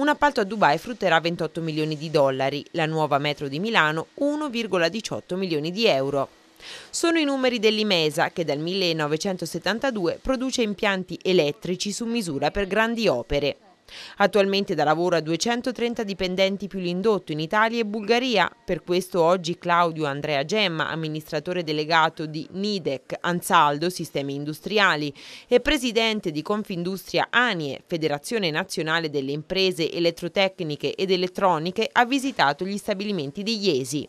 Un appalto a Dubai frutterà 28 milioni di dollari, la nuova metro di Milano 1,18 milioni di euro. Sono i numeri dell'Imesa che dal 1972 produce impianti elettrici su misura per grandi opere. Attualmente dà lavoro a 230 dipendenti più l'indotto in Italia e Bulgaria. Per questo oggi Claudio Andrea Gemma, amministratore delegato di Nidec Ansaldo Sistemi Industriali e presidente di Confindustria ANIE, Federazione Nazionale delle Imprese Elettrotecniche ed Elettroniche, ha visitato gli stabilimenti di Iesi.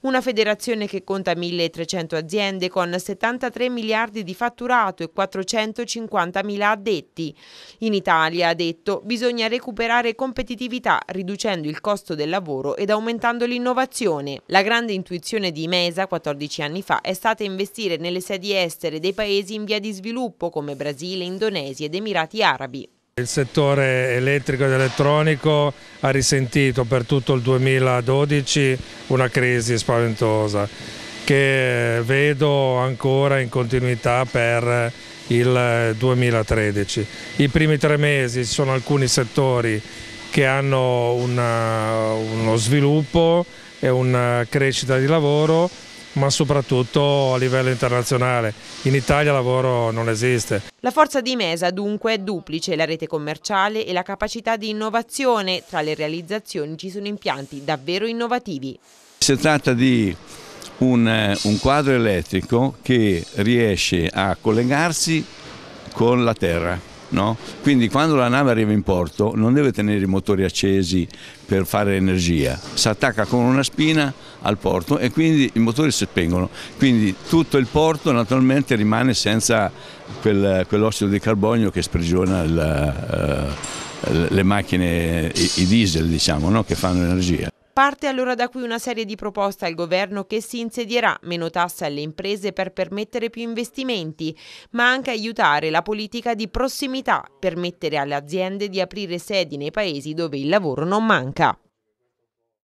Una federazione che conta 1.300 aziende con 73 miliardi di fatturato e 450 mila addetti. In Italia, ha detto, bisogna recuperare competitività riducendo il costo del lavoro ed aumentando l'innovazione. La grande intuizione di Mesa 14 anni fa è stata investire nelle sedi estere dei paesi in via di sviluppo come Brasile, Indonesia ed Emirati Arabi. Il settore elettrico ed elettronico ha risentito per tutto il 2012 una crisi spaventosa che vedo ancora in continuità per il 2013. I primi tre mesi ci sono alcuni settori che hanno una, uno sviluppo e una crescita di lavoro ma soprattutto a livello internazionale. In Italia lavoro non esiste. La forza di Mesa dunque è duplice, la rete commerciale e la capacità di innovazione. Tra le realizzazioni ci sono impianti davvero innovativi. Si tratta di un, eh, un quadro elettrico che riesce a collegarsi con la terra No? Quindi quando la nave arriva in porto non deve tenere i motori accesi per fare energia, si attacca con una spina al porto e quindi i motori si spengono, quindi tutto il porto naturalmente rimane senza quel, quell'ossido di carbonio che sprigiona il, uh, le macchine, i, i diesel diciamo, no? che fanno energia. Parte allora da qui una serie di proposte al governo che si insedierà meno tasse alle imprese per permettere più investimenti, ma anche aiutare la politica di prossimità, permettere alle aziende di aprire sedi nei paesi dove il lavoro non manca.